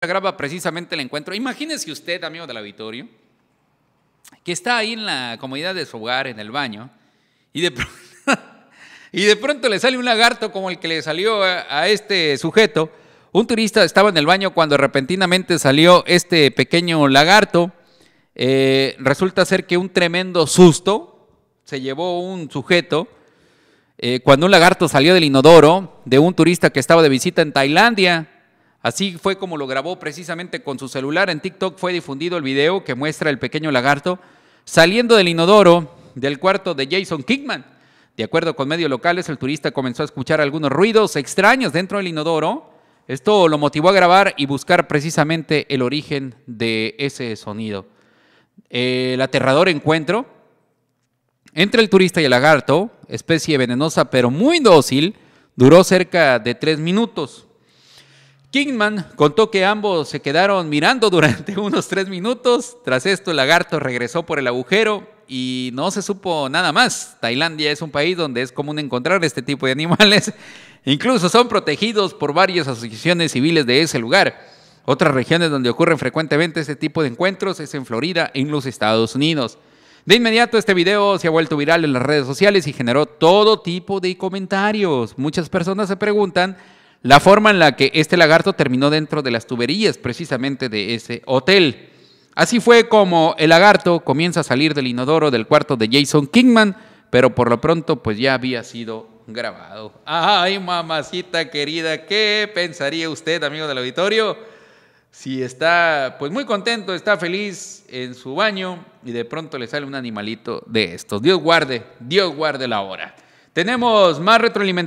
graba precisamente el encuentro. Imagínese usted, amigo del auditorio, que está ahí en la comodidad de su hogar, en el baño, y de, pronto, le sale un lagarto como el que le salió a, este sujeto. Un turista estaba en el baño cuando repentinamente salió este pequeño lagarto. Eh, resulta ser que un tremendo susto se llevó un sujeto eh, cuando un lagarto salió del inodoro de un turista que estaba de visita en Tailandia. Así fue como lo grabó precisamente con su celular. En TikTok fue difundido el video que muestra el pequeño lagarto saliendo del inodoro del cuarto de Jason Kickman. De acuerdo con medios locales, el turista comenzó a escuchar algunos ruidos extraños dentro del inodoro. Esto lo motivó a grabar y buscar precisamente el origen de ese sonido. El aterrador encuentro entre el turista y el lagarto, especie venenosa pero muy dócil, duró cerca de tres minutos. Kingman contó que ambos se quedaron mirando durante unos tres minutos. Tras esto, el lagarto regresó por el agujero y no se supo nada más. Tailandia es un país donde es común encontrar este tipo de animales. Incluso son protegidos por varias asociaciones civiles de ese lugar. Otras regiones donde ocurren frecuentemente este tipo de encuentros es en Florida, en los Estados Unidos. De inmediato este video se ha vuelto viral en las redes sociales y generó todo tipo de comentarios. Muchas personas se preguntan la forma en la que este lagarto terminó dentro de las tuberías precisamente de ese hotel. Así fue como el lagarto comienza a salir del inodoro del cuarto de Jason Kingman, pero por lo pronto pues ya había sido grabado. Ay, mamacita querida, ¿qué pensaría usted, amigo del auditorio? Si está pues muy contento, está feliz en su baño y de pronto le sale un animalito de estos. Dios guarde, Dios guarde la hora. Tenemos más retroalimentación.